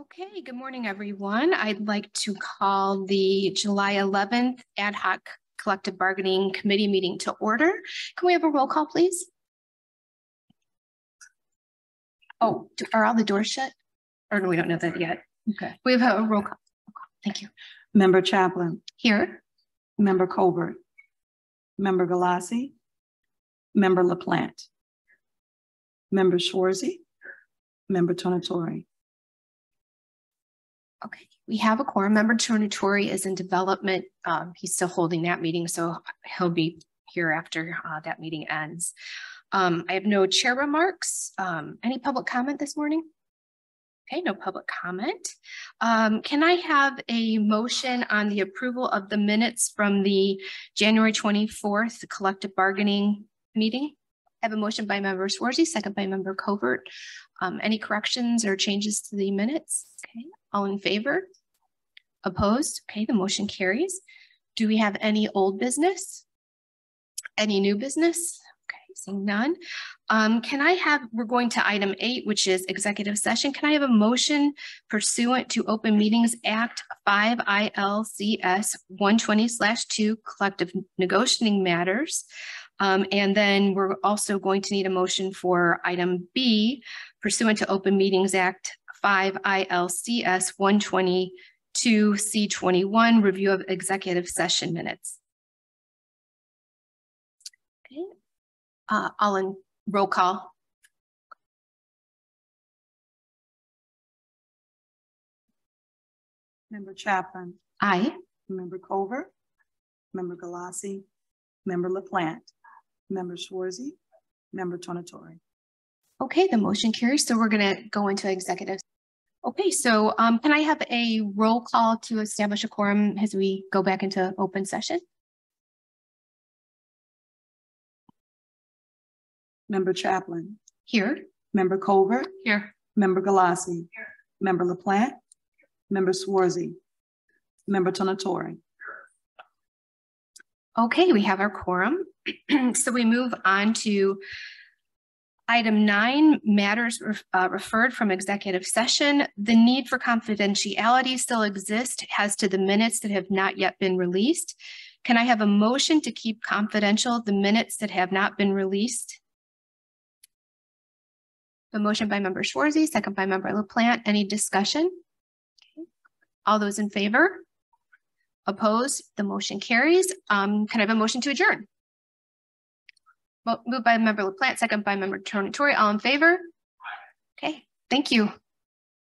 Okay, good morning, everyone. I'd like to call the July 11th Ad hoc Collective Bargaining Committee meeting to order. Can we have a roll call, please? Oh, are all the doors shut? Or no, we don't know that yet. Okay. We have a roll call. Thank you. Member Chaplin, Here, Member Covert, Member Galassi, Member LaPlante, Member Schwarze, Member Tornatore. Okay, we have a quorum. Member Tornatore is in development. Um, he's still holding that meeting, so he'll be here after uh, that meeting ends. Um, I have no chair remarks. Um, any public comment this morning? Okay, no public comment. Um, can I have a motion on the approval of the minutes from the January twenty-fourth collective bargaining meeting? I have a motion by member Schwarze, second by member Covert. Um, any corrections or changes to the minutes? Okay, all in favor? Opposed? Okay, the motion carries. Do we have any old business? Any new business? Okay, seeing none. Um, can I have, we're going to item eight, which is executive session. Can I have a motion pursuant to Open Meetings Act five ILCS 120/2, collective negotiating matters? Um, and then we're also going to need a motion for item B pursuant to Open Meetings Act five ILCS one twenty-two C twenty-one, review of executive session minutes. Okay, uh, all in roll call. Member Chaplin, Aye. Member Covert, Member Galassi, Member LaPlante, Member Schwarze, Member Tornatore. Okay, the motion carries. So we're gonna go into executive. Okay, so um, can I have a roll call to establish a quorum as we go back into open session? Member Chaplin, Here. Member Covert, Here. Member Galassi, Here. Member LaPlante, Member Schwarze, Member Tornatore. Okay, we have our quorum. So we move on to item nine, matters uh, referred from executive session. The need for confidentiality still exists as to the minutes that have not yet been released. Can I have a motion to keep confidential the minutes that have not been released? A motion by member Schwarze, second by member LaPlante. Any discussion? Okay. All those in favor? Opposed? The motion carries. Um, can I have a motion to adjourn? Mo- Moved by member LaPlante, second by member Tornatore. All in favor? Okay, thank you.